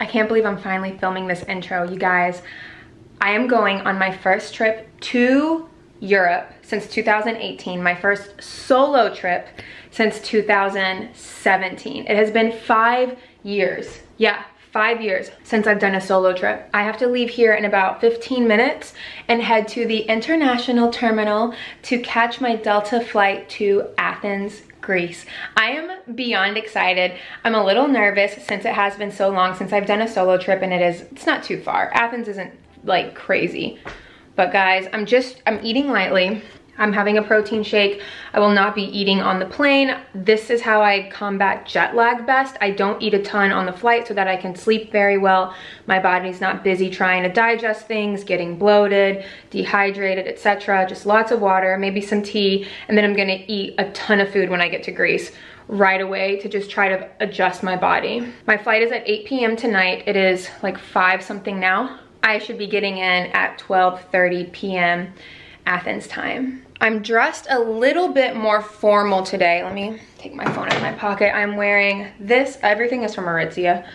I can't believe I'm finally filming this intro. You guys, I am going on my first trip to Europe since 2018, my first solo trip since 2017. It has been five years. Yeah, five years since I've done a solo trip. I have to leave here in about 15 minutes and head to the international terminal to catch my Delta flight to Athens, Greece. I am beyond excited. I'm a little nervous since it has been so long since I've done a solo trip and it is, it's not too far. Athens isn't like crazy. But guys, I'm just, I'm eating lightly. I'm having a protein shake. I will not be eating on the plane. This is how I combat jet lag best. I don't eat a ton on the flight so that I can sleep very well. My body's not busy trying to digest things, getting bloated, dehydrated, etc. Just lots of water, maybe some tea, and then I'm gonna eat a ton of food when I get to Greece right away to just try to adjust my body. My flight is at 8 p.m. tonight. It is like 5 something now. I should be getting in at 12.30 p.m. Athens time. I'm dressed a little bit more formal today. Let me take my phone out of my pocket. I'm wearing this, everything is from Aritzia.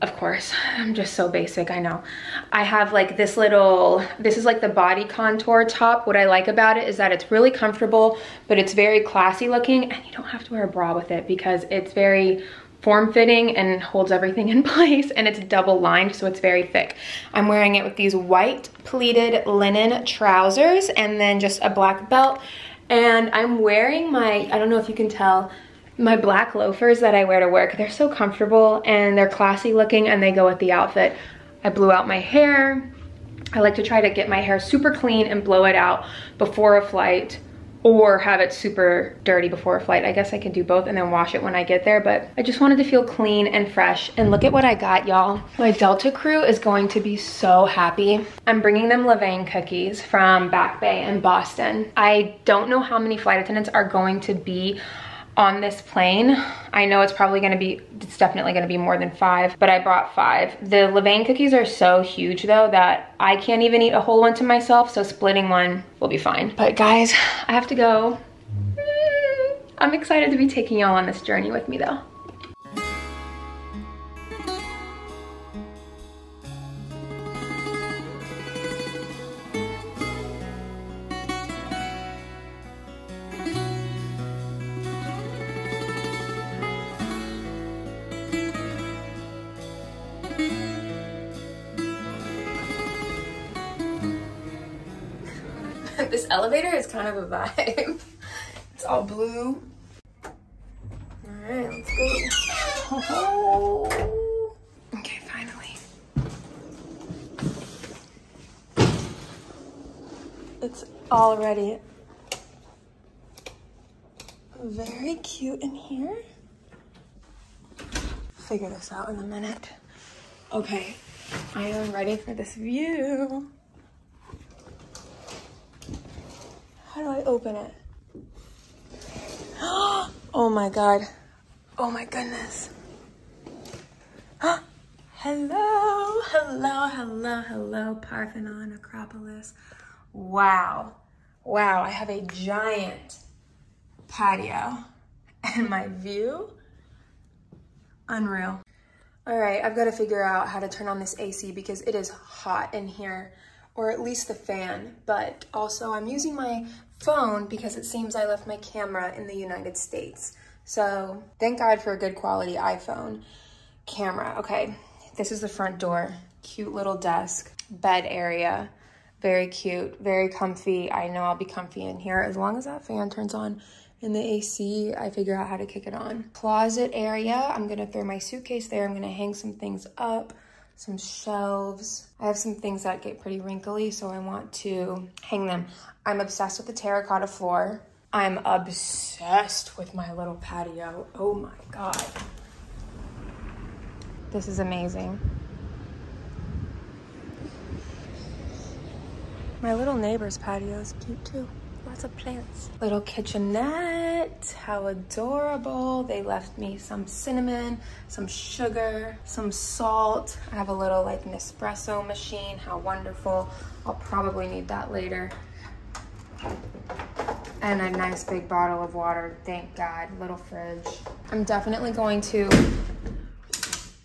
Of course, I'm just so basic, I know. I have like this little, this is like the body contour top. What I like about it is that it's really comfortable, but it's very classy looking and you don't have to wear a bra with it because it's very form-fitting and holds everything in place and it's double lined so it's very thick. I'm wearing it with these white pleated linen trousers and then just a black belt and I'm wearing my, I don't know if you can tell, my black loafers that I wear to work. They're so comfortable and they're classy looking and they go with the outfit. I blew out my hair. I like to try to get my hair super clean and blow it out before a flight or have it super dirty before a flight. I guess I can do both and then wash it when I get there, but I just wanted to feel clean and fresh. And look at what I got, y'all. My Delta crew is going to be so happy. I'm bringing them Levain cookies from Back Bay in Boston. I don't know how many flight attendants are going to be on this plane. I know it's probably gonna be, it's definitely gonna be more than five, but I brought five. The Levain cookies are so huge though that I can't even eat a whole one to myself, so splitting one will be fine. But guys, I have to go. I'm excited to be taking y'all on this journey with me though. Kind of a vibe. It's all blue. All right, let's go. Oh. Okay, finally. It's already very cute in here. Figure this out in a minute. Okay, I am ready for this view. How do I open it? Oh my God. Oh my goodness. hello, hello, hello, hello, Parthenon, Acropolis. Wow. Wow, I have a giant patio and my view, unreal. All right, I've got to figure out how to turn on this AC because it is hot in here or at least the fan, but also I'm using my phone because it seems I left my camera in the United States. So thank God for a good quality iPhone camera. Okay, this is the front door. Cute little desk, bed area. Very cute, very comfy. I know I'll be comfy in here as long as that fan turns on in the AC, I figure out how to kick it on. Closet area, I'm gonna throw my suitcase there. I'm gonna hang some things up some shelves. I have some things that get pretty wrinkly, so I want to hang them. I'm obsessed with the terracotta floor. I'm obsessed with my little patio. Oh my God. This is amazing. My little neighbor's patio is cute too lots of plants. Little kitchenette, how adorable. They left me some cinnamon, some sugar, some salt. I have a little like Nespresso machine, how wonderful. I'll probably need that later. And a nice big bottle of water, thank God, little fridge. I'm definitely going to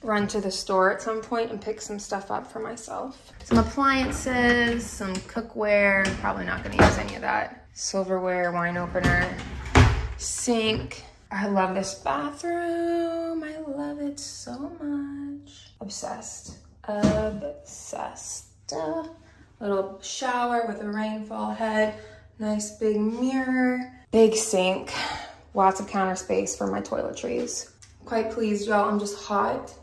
run to the store at some point and pick some stuff up for myself. Some appliances, some cookware, probably not gonna use any of that. Silverware, wine opener, sink. I love this bathroom. I love it so much. Obsessed, obsessed. Little shower with a rainfall head, nice big mirror, big sink, lots of counter space for my toiletries. Quite pleased, y'all. I'm just hot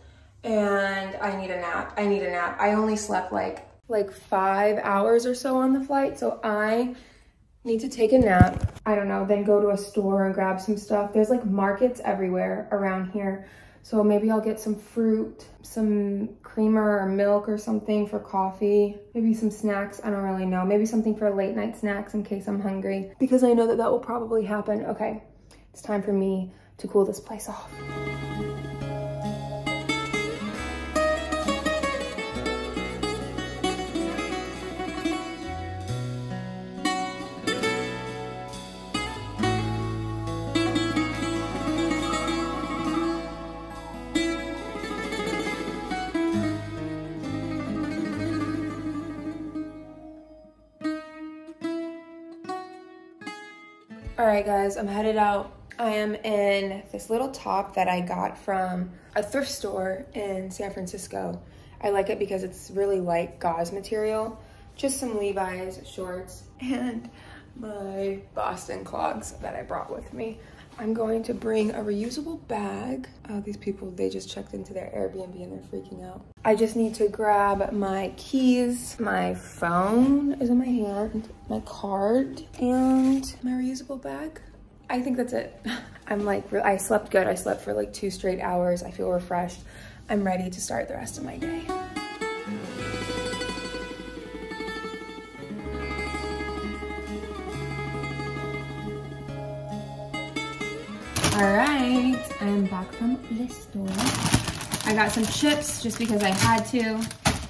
and I need a nap. I need a nap. I only slept like like five hours or so on the flight, so I need to take a nap. I don't know, then go to a store and grab some stuff. There's like markets everywhere around here. So maybe I'll get some fruit, some creamer or milk or something for coffee, maybe some snacks, I don't really know. Maybe something for late night snacks in case I'm hungry because I know that that will probably happen. Okay, it's time for me to cool this place off. All right, guys, I'm headed out. I am in this little top that I got from a thrift store in San Francisco. I like it because it's really light gauze material. Just some Levi's shorts and my Boston clogs that I brought with me. I'm going to bring a reusable bag. Oh, these people, they just checked into their Airbnb and they're freaking out. I just need to grab my keys. My phone is in my hand, my card, and my reusable bag. I think that's it. I'm like, I slept good. I slept for like two straight hours. I feel refreshed. I'm ready to start the rest of my day. All right, I'm back from the store. I got some chips just because I had to.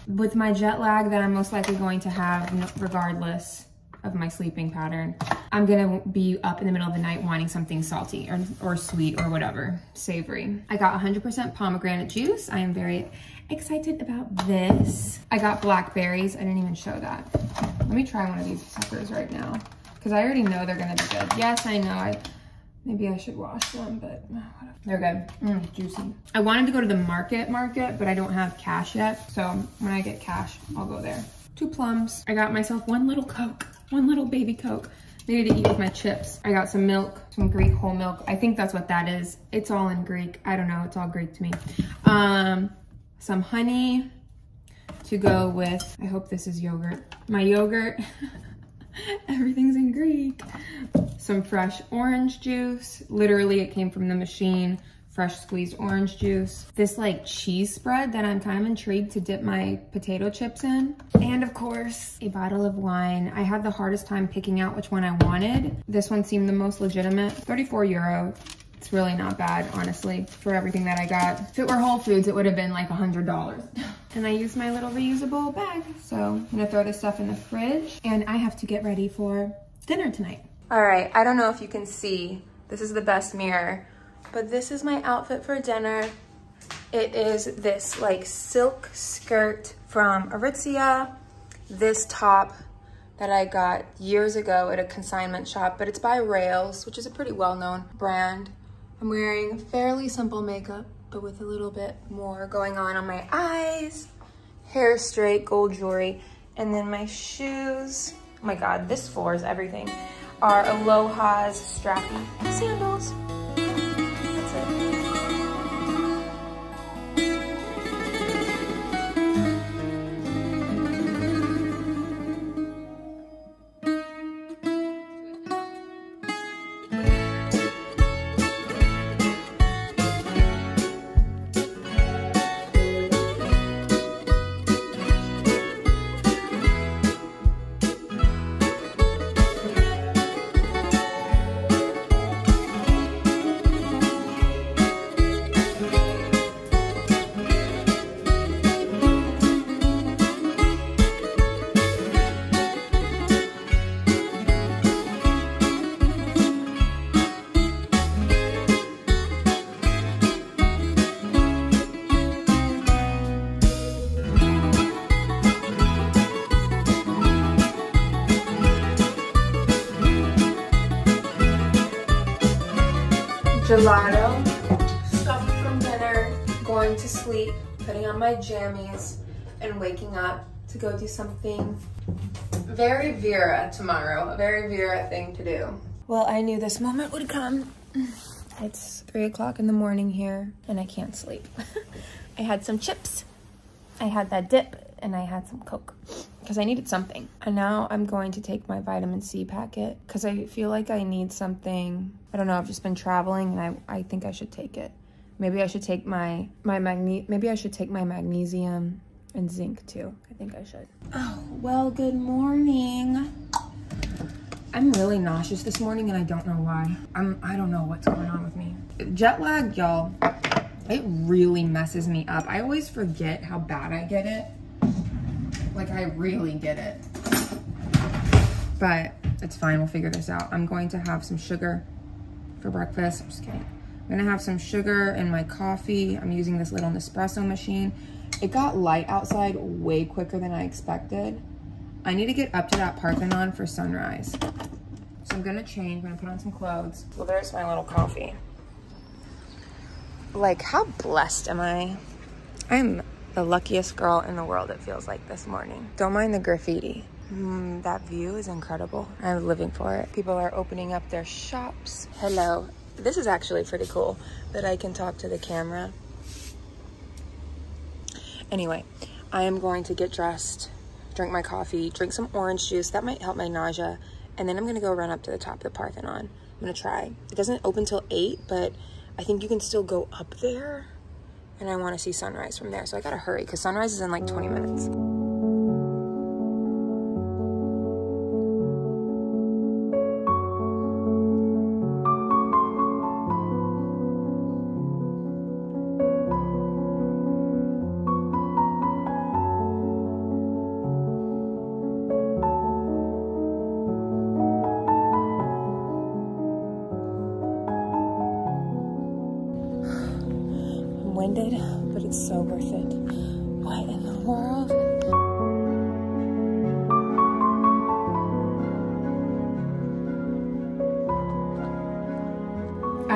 With my jet lag that I'm most likely going to have regardless of my sleeping pattern, I'm gonna be up in the middle of the night wanting something salty or, or sweet or whatever, savory. I got 100% pomegranate juice. I am very excited about this. I got blackberries. I didn't even show that. Let me try one of these suckers right now because I already know they're gonna be good. Yes, I know. I, Maybe I should wash them, but uh, they're good. Mm, juicy. I wanted to go to the market market, but I don't have cash yet. So when I get cash, I'll go there. Two plums. I got myself one little Coke, one little baby Coke. Maybe to eat with my chips. I got some milk, some Greek whole milk. I think that's what that is. It's all in Greek. I don't know, it's all Greek to me. Um, some honey to go with, I hope this is yogurt. My yogurt. Everything's in Greek. Some fresh orange juice. Literally, it came from the machine. Fresh squeezed orange juice. This like cheese spread that I'm kind of intrigued to dip my potato chips in. And of course, a bottle of wine. I had the hardest time picking out which one I wanted. This one seemed the most legitimate. 34 euro. It's really not bad, honestly, for everything that I got. If it were Whole Foods, it would have been like $100. and I used my little reusable bag. So I'm gonna throw this stuff in the fridge and I have to get ready for dinner tonight. All right, I don't know if you can see, this is the best mirror, but this is my outfit for dinner. It is this like silk skirt from Aritzia, this top that I got years ago at a consignment shop, but it's by Rails, which is a pretty well-known brand. I'm wearing fairly simple makeup, but with a little bit more going on on my eyes, hair straight, gold jewelry, and then my shoes, oh my God, this floor is everything, are Alohas strappy sandals. Going to sleep, putting on my jammies, and waking up to go do something very Vera tomorrow, a very Vera thing to do. Well, I knew this moment would come. It's three o'clock in the morning here and I can't sleep. I had some chips, I had that dip, and I had some Coke because I needed something. And now I'm going to take my vitamin C packet because I feel like I need something. I don't know, I've just been traveling and I, I think I should take it. Maybe I should take my, my magne maybe I should take my magnesium and zinc too. I think I should. Oh, well, good morning. I'm really nauseous this morning and I don't know why. I'm, I don't know what's going on with me. Jet lag, y'all, it really messes me up. I always forget how bad I get it. Like I really get it. But it's fine, we'll figure this out. I'm going to have some sugar for breakfast. I'm just kidding. I'm gonna have some sugar in my coffee. I'm using this little Nespresso machine. It got light outside way quicker than I expected. I need to get up to that Parthenon for sunrise. So I'm gonna change, I'm gonna put on some clothes. Well, there's my little coffee. Like, how blessed am I? I'm the luckiest girl in the world, it feels like this morning. Don't mind the graffiti. Mm, that view is incredible. I'm living for it. People are opening up their shops. Hello. This is actually pretty cool that I can talk to the camera. Anyway, I am going to get dressed, drink my coffee, drink some orange juice. That might help my nausea. And then I'm gonna go run up to the top of the Parthenon. I'm gonna try. It doesn't open till eight, but I think you can still go up there. And I wanna see sunrise from there. So I gotta hurry because sunrise is in like 20 minutes.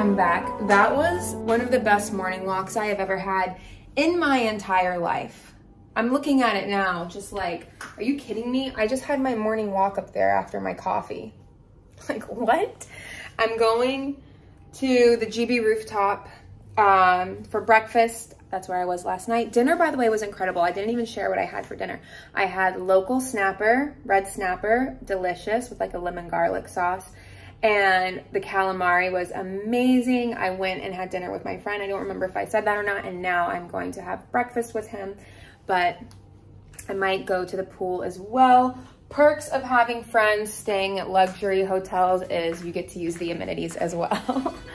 I'm back. That was one of the best morning walks I have ever had in my entire life. I'm looking at it now, just like, are you kidding me? I just had my morning walk up there after my coffee. Like, what? I'm going to the GB rooftop um, for breakfast. That's where I was last night. Dinner, by the way, was incredible. I didn't even share what I had for dinner. I had local snapper, red snapper, delicious with like a lemon garlic sauce. And the calamari was amazing. I went and had dinner with my friend. I don't remember if I said that or not. And now I'm going to have breakfast with him. But I might go to the pool as well. Perks of having friends staying at luxury hotels is you get to use the amenities as well.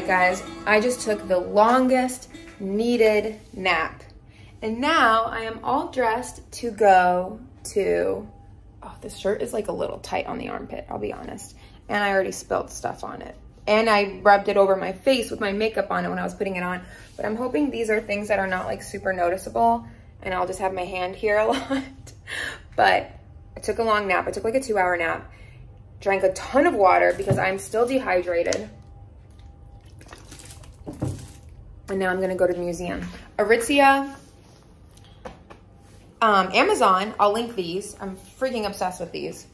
right, guys, I just took the longest needed nap. And now I am all dressed to go to, oh, this shirt is like a little tight on the armpit, I'll be honest. And I already spilled stuff on it. And I rubbed it over my face with my makeup on it when I was putting it on. But I'm hoping these are things that are not like super noticeable and I'll just have my hand here a lot. but I took a long nap. I took like a two hour nap. Drank a ton of water because I'm still dehydrated. And now I'm gonna go to the museum. Aritzia, um, Amazon, I'll link these. I'm freaking obsessed with these.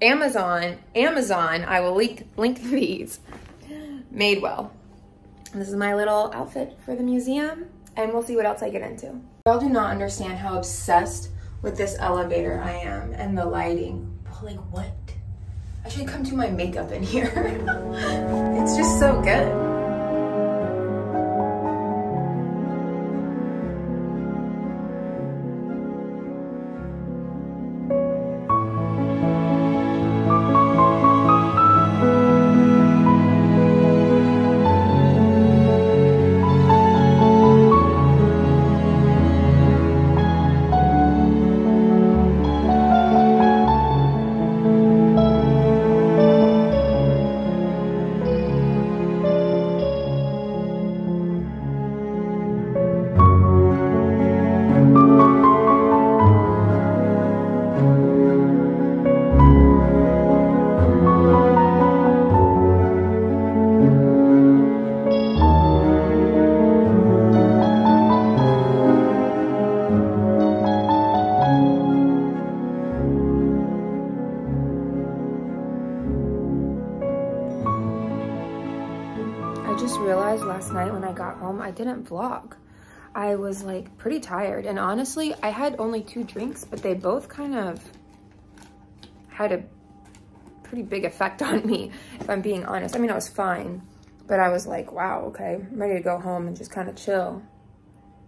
Amazon, Amazon, I will link, link these. Madewell. This is my little outfit for the museum and we'll see what else I get into. Y'all do not understand how obsessed with this elevator I am and the lighting. Like what? I should come do my makeup in here. it's just so good. Night when I got home, I didn't vlog. I was like pretty tired. And honestly, I had only two drinks, but they both kind of had a pretty big effect on me, if I'm being honest. I mean, I was fine, but I was like, wow, okay, I'm ready to go home and just kind of chill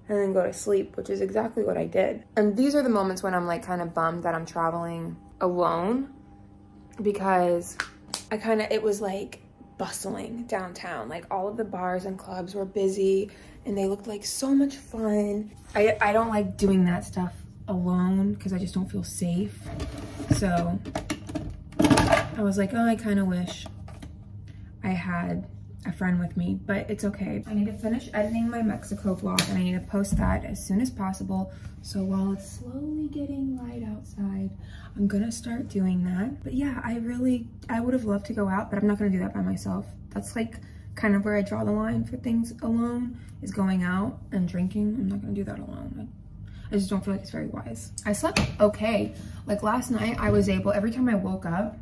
and then go to sleep, which is exactly what I did. And these are the moments when I'm like kind of bummed that I'm traveling alone because I kind of, it was like bustling downtown. Like all of the bars and clubs were busy and they looked like so much fun. I, I don't like doing that stuff alone because I just don't feel safe. So I was like, oh, I kind of wish I had a friend with me, but it's okay. I need to finish editing my Mexico vlog and I need to post that as soon as possible. So while it's slowly getting light outside, I'm gonna start doing that. But yeah, I really, I would have loved to go out, but I'm not gonna do that by myself. That's like kind of where I draw the line for things alone is going out and drinking. I'm not gonna do that alone. I just don't feel like it's very wise. I slept okay. Like last night I was able, every time I woke up,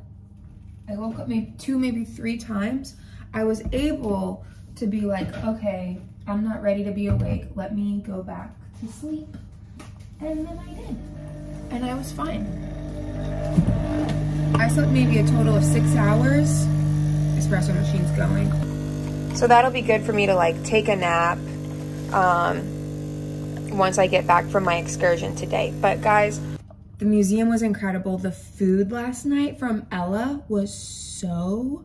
I woke up maybe two, maybe three times I was able to be like, okay, I'm not ready to be awake. Let me go back to sleep. And then I did. And I was fine. I slept maybe a total of six hours. Espresso machine's going. So that'll be good for me to like take a nap um, once I get back from my excursion today. But guys, the museum was incredible. The food last night from Ella was so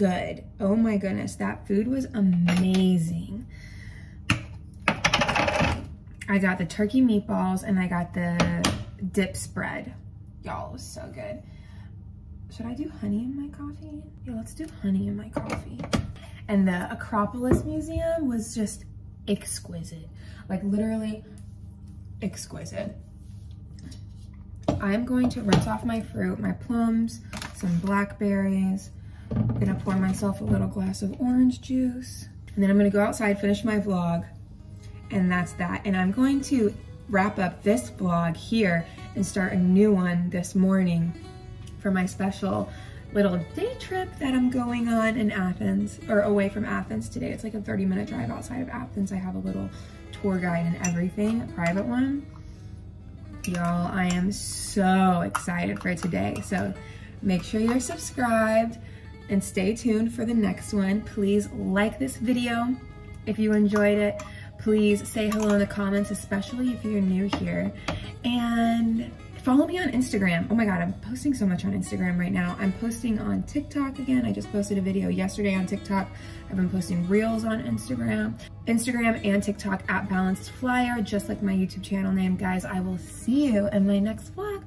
good. Oh my goodness, that food was amazing. I got the turkey meatballs and I got the dip spread. Y'all, was so good. Should I do honey in my coffee? Yeah, let's do honey in my coffee. And the Acropolis Museum was just exquisite. Like literally exquisite. I'm going to rinse off my fruit, my plums, some blackberries, I'm gonna pour myself a little glass of orange juice. And then I'm gonna go outside, finish my vlog, and that's that. And I'm going to wrap up this vlog here and start a new one this morning for my special little day trip that I'm going on in Athens, or away from Athens today. It's like a 30 minute drive outside of Athens. I have a little tour guide and everything, a private one. Y'all, I am so excited for today. So make sure you're subscribed and stay tuned for the next one. Please like this video if you enjoyed it. Please say hello in the comments, especially if you're new here. And follow me on Instagram. Oh my God, I'm posting so much on Instagram right now. I'm posting on TikTok again. I just posted a video yesterday on TikTok. I've been posting reels on Instagram. Instagram and TikTok at Balanced Flyer, just like my YouTube channel name. Guys, I will see you in my next vlog.